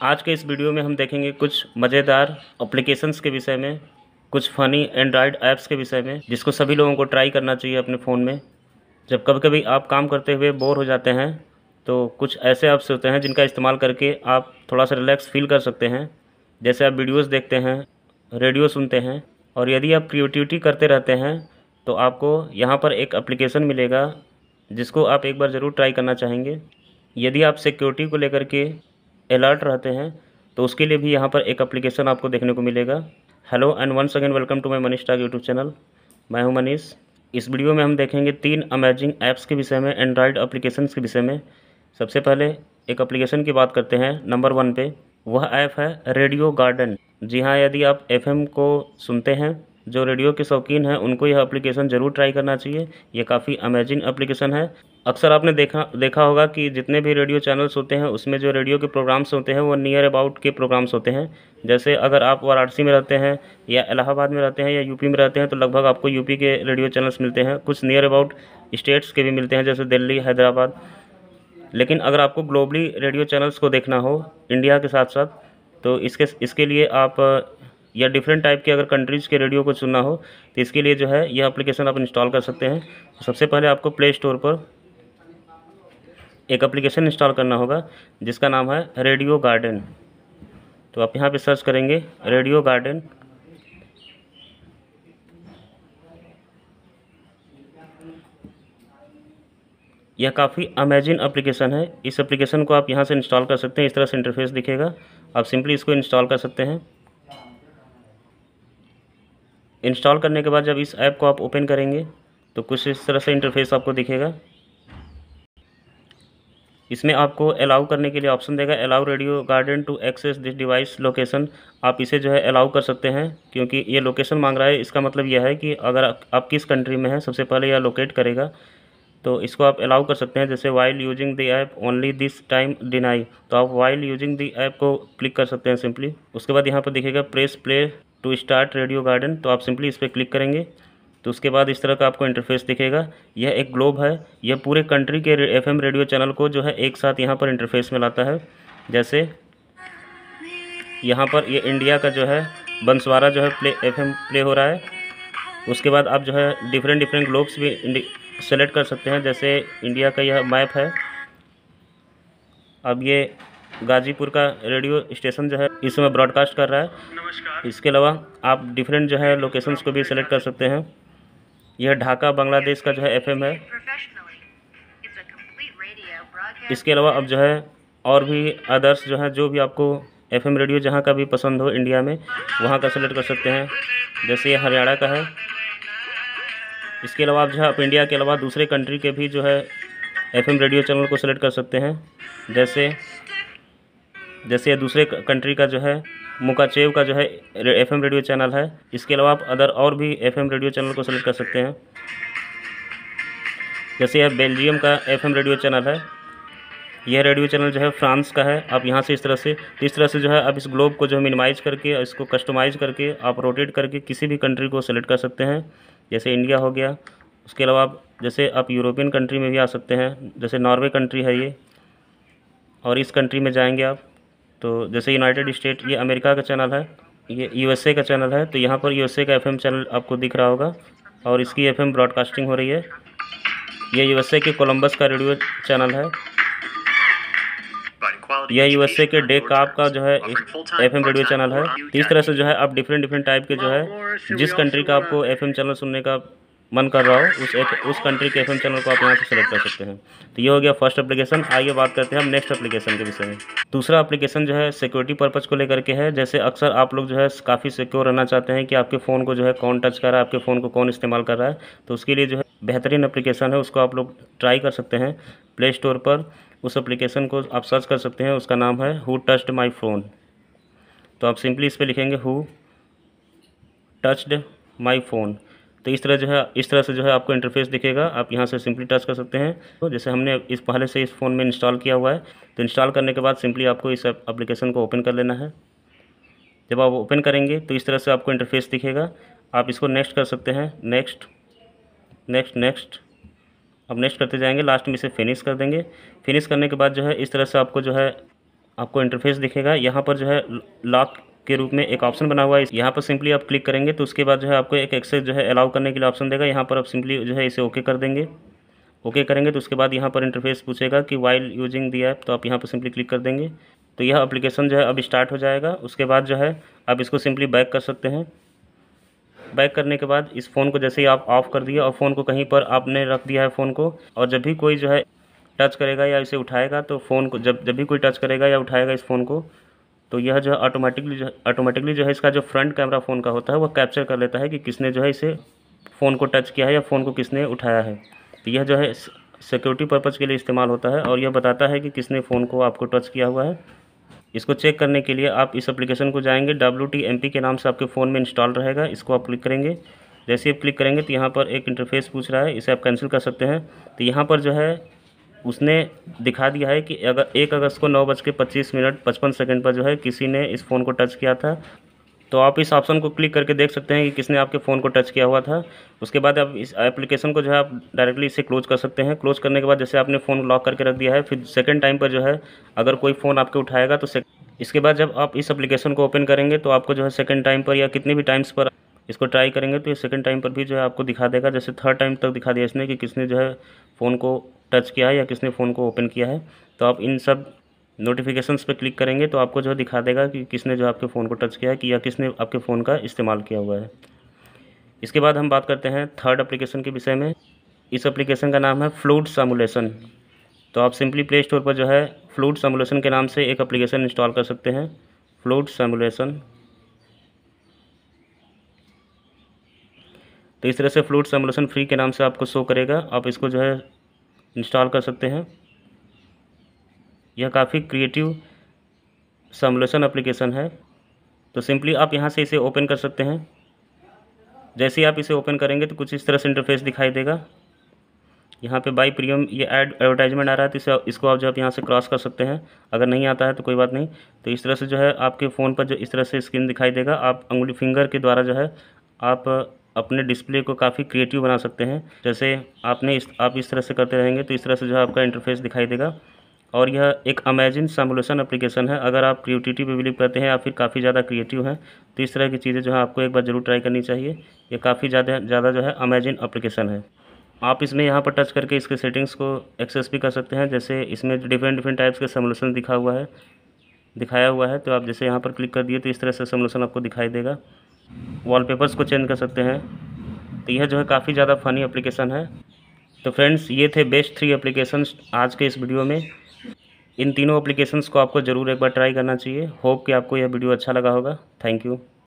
आज के इस वीडियो में हम देखेंगे कुछ मज़ेदार एप्लीकेशंस के विषय में, कुछ फ़नी एंड्रॉयड ऐप्स के विषय में, जिसको सभी लोगों को ट्राई करना चाहिए अपने फ़ोन में। जब कभी कभी आप काम करते हुए बोर हो जाते हैं तो कुछ ऐसे ऐप्स होते हैं जिनका इस्तेमाल करके आप थोड़ा सा रिलैक्स फील कर सकते हैं। जैसे आप वीडियोज़ देखते हैं रेडियो सुनते हैं, और यदि आप क्रिएटिविटी करते रहते हैं तो आपको यहाँ पर एक एप्लीकेशन मिलेगा, जिसको आप एक बार ज़रूर ट्राई करना चाहेंगे। यदि आप सिक्योरिटी को लेकर के अलर्ट रहते हैं तो उसके लिए भी यहाँ पर एक एप्लीकेशन आपको देखने को मिलेगा। Hello and once again welcome to my Manish टाग YouTube channel मैं हूँ मनीष इस वीडियो में हम देखेंगे तीन अमेजिंग ऐप्स के विषय में एंड्रॉयड एप्लीकेशंस के विषय में। सबसे पहले एक एप्लीकेशन की बात करते हैं नंबर वन पे। वह ऐप है रेडियो गार्डन जी हाँ यदि आप एफएम को सुनते हैं जो रेडियो के शौकीन हैं, उनको यह एप्लीकेशन ज़रूर ट्राई करना चाहिए। ये काफ़ी अमेजिंग एप्लीकेशन है। अक्सर आपने देखा देखा होगा कि जितने भी रेडियो चैनल्स होते हैं, उसमें जो रेडियो के प्रोग्राम्स होते हैं, वो नियर अबाउट के प्रोग्राम्स होते हैं। जैसे अगर आप वाराणसी में रहते हैं, या इलाहाबाद में रहते हैं, या यूपी में रहते हैं तो लगभग आपको यूपी के रेडियो चैनल्स मिलते हैं। कुछ नियर अबाउट स्टेट्स के भी मिलते हैं, जैसे दिल्ली, हैदराबाद। लेकिन अगर आपको ग्लोबली रेडियो चैनल्स को देखना हो इंडिया के साथ साथ तो इसके इसके लिए आप या डिफरेंट टाइप के अगर कंट्रीज़ के रेडियो को सुनना हो तो इसके लिए जो है, यह एप्लीकेशन आप इंस्टॉल कर सकते हैं। सबसे पहले आपको प्ले स्टोर पर एक एप्लीकेशन इंस्टॉल करना होगा, जिसका नाम है रेडियो गार्डन तो आप यहाँ पे सर्च करेंगे रेडियो गार्डन यह काफ़ी अमेजिंग एप्लीकेशन है। इस एप्लीकेशन को आप यहाँ से इंस्टॉल कर सकते हैं। इस तरह से इंटरफेस दिखेगा। आप सिंपली इसको इंस्टॉल कर सकते हैं। इंस्टॉल करने के बाद जब इस ऐप को आप ओपन करेंगे तो कुछ इस तरह से इंटरफेस आपको दिखेगा। इसमें आपको अलाउ करने के लिए ऑप्शन देगा allow radio garden to access this device location आप इसे जो है अलाउ कर सकते हैं, क्योंकि ये लोकेशन मांग रहा है। इसका मतलब यह है कि अगर आप किस कंट्री में हैं, सबसे पहले यह लोकेट करेगा। तो इसको आप अलाउ कर सकते हैं, जैसे while using the app only this time deny तो आप वाइल यूजिंग द ऐप को क्लिक कर सकते हैं सिंपली उसके बाद यहाँ पर दिखेगा press play to start radio garden तो आप सिंपली इस पर क्लिक करेंगे तो उसके बाद इस तरह का आपको इंटरफेस दिखेगा। यह एक ग्लोब है, यह पूरे कंट्री के एफएम रेडियो चैनल को जो है एक साथ यहाँ पर इंटरफेस में लाता है। जैसे यहाँ पर ये इंडिया का जो है बंसवारा जो है प्ले एफएम प्ले हो रहा है। उसके बाद आप जो है डिफरेंट डिफरेंट ग्लोब्स भी सेलेक्ट कर सकते हैं। जैसे इंडिया का यह मैप है। अब ये गाज़ीपुर का रेडियो स्टेशन जो है इस समय ब्रॉडकास्ट कर रहा है। इसके अलावा आप डिफरेंट जो है लोकेशंस को भी सेलेक्ट कर सकते हैं। यह ढाका बांग्लादेश का जो है एफएम है। इसके अलावा अब जो है और भी अदर्स जो है जो भी आपको एफएम रेडियो जहाँ का भी पसंद हो इंडिया में वहाँ का सेलेक्ट कर सकते हैं। जैसे हरियाणा का है। इसके अलावा आप जो है आप इंडिया के अलावा दूसरे कंट्री के भी जो है एफएम रेडियो चैनल को सेलेक्ट कर सकते हैं। जैसे जैसे दूसरे कंट्री का जो है, मुकाचेव का जो है एफएम रेडियो चैनल है। इसके अलावा आप अदर और भी एफएम रेडियो चैनल को सेलेक्ट कर सकते हैं। जैसे यह बेल्जियम का एफएम रेडियो चैनल है। यह रेडियो चैनल जो है फ्रांस का है। आप यहाँ से इस तरह से, इस तरह से जो है आप इस ग्लोब को जो है मिनिमाइज करके, इसको कस्टमाइज करके आप रोटेट करके किसी भी कंट्री को सेलेक्ट कर सकते हैं। जैसे इंडिया हो गया। उसके अलावा आप, जैसे आप यूरोपियन कंट्री में भी आ सकते हैं। जैसे नॉर्वे कंट्री है ये। और इस कंट्री में जाएँगे आप। तो जैसे यूनाइटेड स्टेट ये अमेरिका का चैनल है, ये यूएसए का चैनल है तो यहाँ पर यूएसए का एफएम चैनल आपको दिख रहा होगा, और इसकी एफएम ब्रॉडकास्टिंग हो रही है। ये यूएसए के कोलंबस का रेडियो चैनल है। यह यूएसए के डे काप का जो है एफएम रेडियो चैनल है। इस तरह से जो है, आप डिफरेंट डिफरेंट टाइप के जो है, जिस कंट्री का आपको एफएम चैनल सुनने का मन कर रहा हो, उस एक, उस कंट्री के एफ़ चैनल को आप यहाँ से सेलेक्ट कर सकते हैं। तो ये हो गया फ़र्स्ट एप्लीकेशन आइए बात करते हैं हम नेक्स्ट एप्लीकेशन के विषय में। दूसरा एप्लीकेशन जो है सिक्योरिटी पर्पज़ को लेकर के है, जैसे अक्सर आप लोग जो है काफ़ी सिक्योर रहना चाहते हैं कि आपके फ़ोन को जो है कौन टच कर रहा है, आपके फ़ोन को कौन इस्तेमाल कर रहा है तो उसके लिए जो है बेहतरीन एप्लीकेशन है, उसको आप लोग ट्राई कर सकते हैं। प्ले स्टोर पर उस एप्लीकेशन को आप सर्च कर सकते हैं, उसका नाम है हु टच्ड माई फ़ोन तो आप सिंपली इस पर लिखेंगे हु टच्ड माई फ़ोन तो इस तरह जो है, इस तरह से जो है आपको इंटरफेस दिखेगा। आप यहाँ से सिंपली टच कर सकते हैं। तो जैसे हमने इस, पहले से इस फ़ोन में इंस्टॉल किया हुआ है तो इंस्टॉल करने के बाद सिंपली आपको इस एप्लीकेशन को ओपन कर लेना है। जब आप ओपन करेंगे तो इस तरह से आपको इंटरफेस दिखेगा। आप इसको नेक्स्ट कर सकते हैं। नेक्स्ट नेक्स्ट नेक्स्ट अब नेक्स्ट करते जाएँगे। लास्ट में इसे फिनिश कर देंगे। फिनिश करने के बाद जो है, इस तरह से आपको जो है, आपको इंटरफेस दिखेगा। यहाँ पर जो है लॉक के रूप में एक ऑप्शन बना हुआ है। यहाँ पर सिंपली आप क्लिक करेंगे तो उसके बाद जो है आपको एक एक्सेस जो है अलाउ करने के लिए ऑप्शन देगा। यहाँ पर आप सिंपली जो है इसे ओके कर देंगे। ओके करेंगे तो उसके बाद यहाँ पर इंटरफेस पूछेगा कि वाइल यूजिंग दी ऐप तो आप यहाँ पर सिंपली क्लिक कर देंगे। तो यह एप्लीकेशन जो है अब स्टार्ट हो जाएगा। उसके बाद जो है आप इसको सिंपली बैक कर सकते हैं। बैक करने के बाद इस फ़ोन को जैसे ही आप ऑफ़ कर दिया और फ़ोन को कहीं पर आपने रख दिया है फ़ोन को और जब भी कोई जो है टच करेगा या इसे उठाएगा तो फ़ोन को जब जब भी कोई टच करेगा या उठाएगा इस फ़ोन को तो यह जो है ऑटोमेटिकली ऑटोमेटिकली जो है इसका जो फ्रंट कैमरा फ़ोन का होता है, वह कैप्चर कर लेता है कि किसने जो है इसे फ़ोन को टच किया है या फ़ोन को किसने उठाया है। तो यह जो है सिक्योरिटी पर्पज़ के लिए इस्तेमाल होता है और यह बताता है कि किसने फ़ोन को आपको टच किया हुआ है। इसको चेक करने के लिए आप इस एप्लीकेशन को जाएँगे डब्ल्यू टी एम पी के नाम से आपके फ़ोन में इंस्टॉल रहेगा, इसको आप क्लिक करेंगे। जैसे आप क्लिक करेंगे तो यहाँ पर एक इंटरफेस पूछ रहा है, इसे आप कैंसिल कर सकते हैं। तो यहाँ पर जो है उसने दिखा दिया है कि अगर एक अगस्त को नौ बज के पच्चीस मिनट पचपन सेकंड पर जो है किसी ने इस फ़ोन को टच किया था। तो आप इस ऑप्शन को क्लिक करके देख सकते हैं कि किसने आपके फ़ोन को टच किया हुआ था। उसके बाद आप इस एप्लीकेशन को जो है आप डायरेक्टली इसे क्लोज कर सकते हैं। क्लोज करने के बाद जैसे आपने फ़ोन लॉक करके रख दिया है, फिर सेकेंड टाइम पर जो है अगर कोई फ़ोन आपके उठाएगा तो इसके बाद जब आप इस एप्लीकेशन को ओपन करेंगे तो आपको जो है सेकेंड टाइम पर या कितने भी टाइम्स पर इसको ट्राई करेंगे तो ये सेकंड टाइम पर भी जो है आपको दिखा देगा। जैसे थर्ड टाइम तक दिखा दिया इसने कि किसने जो है फ़ोन को टच किया है या किसने फ़ोन को ओपन किया है तो आप इन सब नोटिफिकेशंस पे क्लिक करेंगे तो आपको जो दिखा देगा कि किसने जो आपके फ़ोन को टच किया है कि या किसने आपके फ़ोन का इस्तेमाल किया हुआ है। इसके बाद हम बात करते हैं थर्ड एप्लीकेशन के विषय में। इस एप्लीकेशन का नाम है फ्लूड सामुलेशन। तो आप सिंपली प्ले स्टोर पर जो है फ्लूड सामुलेशन के नाम से एक एप्लीकेशन इंस्टॉल कर सकते हैं। Fluid simulation. तो इस तरह से फ्लूड सेमुलेशन फ्री के नाम से आपको शो करेगा। आप इसको जो है इंस्टॉल कर सकते हैं। यह काफ़ी क्रिएटिव सेमुलेशन एप्लीकेशन है। तो सिंपली आप यहाँ से इसे ओपन कर सकते हैं। जैसे ही आप इसे ओपन करेंगे तो कुछ इस तरह से इंटरफेस दिखाई देगा। यहाँ पे बाई प्रीमियम ये एड एडवर्टाइजमेंट आ रहा है तो इसे, इसको आप जो आप यहाँ से क्रॉस कर सकते हैं। अगर नहीं आता है तो कोई बात नहीं। तो इस तरह से जो है आपके फ़ोन पर जो इस तरह से स्क्रीन दिखाई देगा। आप अंगुली फिंगर के द्वारा जो है आप अपने डिस्प्ले को काफ़ी क्रिएटिव बना सकते हैं। जैसे आपने इस, आप इस तरह से करते रहेंगे तो इस तरह से जो है आपका इंटरफेस दिखाई देगा। और यह एक अमेजिन सामुलेशन एप्लीकेशन है। अगर आप क्रिएटिविटी पे बिलीव करते हैं या फिर काफ़ी ज़्यादा क्रिएटिव हैं तो इस तरह की चीज़ें जो है आपको एक बार ज़रूर ट्राई करनी चाहिए। ये काफ़ी ज़्यादा ज़्यादा जो है अमेजिन एप्लीकेशन है। आप इसमें यहाँ पर टच करके इसके सेटिंग्स को एक्सेस भी कर सकते हैं। जैसे इसमें डिफरेंट डिफरेंट टाइप्स के समोलेशन दिखा हुआ है, दिखाया हुआ है। तो आप जैसे यहाँ पर क्लिक कर दिए तो इस तरह से समोलेशन आपको दिखाई देगा। वॉलपेपर्स को चेंज कर सकते हैं। तो यह जो है काफ़ी ज़्यादा फ़नी एप्लीकेशन है। तो फ्रेंड्स ये थे बेस्ट थ्री एप्लीकेशन आज के इस वीडियो में। इन तीनों एप्लीकेशंस को आपको ज़रूर एक बार ट्राई करना चाहिए। होप कि आपको यह वीडियो अच्छा लगा होगा। Thank you